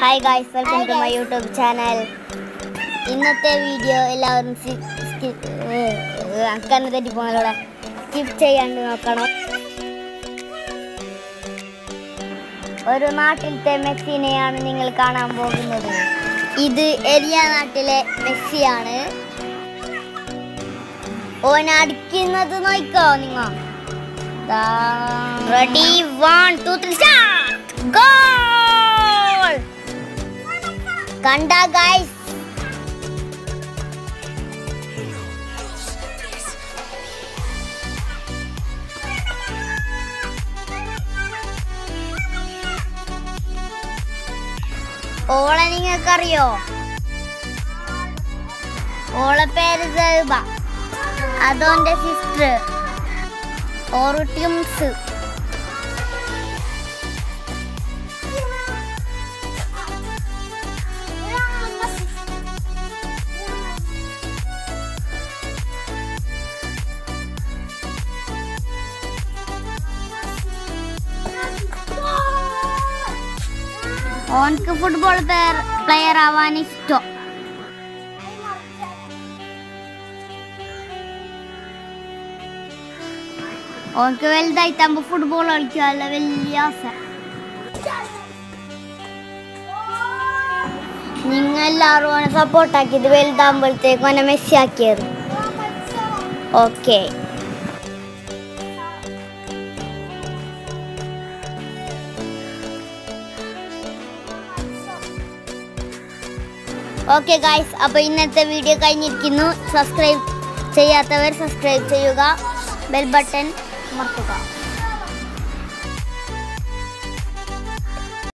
Hi guys welcome to my YouTube channel ഇന്നത്തെ video എല്ലാവരും അക്കാനെ തെറ്റി പോകാനുള്ള സ്കിപ്പ് ചെയ്യാണ്ട് നോക്കണം. ഒരു നാട്ടിലത്തെ മെസ്സിനെയാണ് നിങ്ങൾ കാണാൻ പോകുന്നത്. ഇത് എരിയ നാട്ടിലെ മെസ്സിയാണ്. ഓൻ അടിക്കുന്നത് നോക്കോ നിങ്ങൾ. Ready one two three start goal കണ്ട ഗായ്സ് ഓളെ നിങ്ങൾക്കറിയോ? ഓളെ പേര് സൽബ അതോന്റെ സിസ്റ്റർ ഓറുട്യൂംസ് ഓൻക്ക് ഫുട്ബോൾ പ്ലെയർ ആവാൻ ഇഷ്ടം. ഓൻക്ക് വലുതായിട്ടാകുമ്പോ ഫുട്ബോൾ കളിക്കാനുള്ള വലിയ ആസ നിങ്ങൾ എല്ലാവരും ഓനെ സപ്പോർട്ടാക്കിയത് വലുതാകുമ്പോഴത്തേക്കും ഓനെ Messi okay okay okay guys അപ്പോൾ ഇന്നത്തെ വീഡിയോ കഴിഞ്ഞിരിക്കുന്നു. സബ്സ്ക്രൈബ് ചെയ്യാത്തവർ സബ്സ്ക്രൈബ് ചെയ്യുക. ബെൽ ബട്ടൺ അമർത്തുക.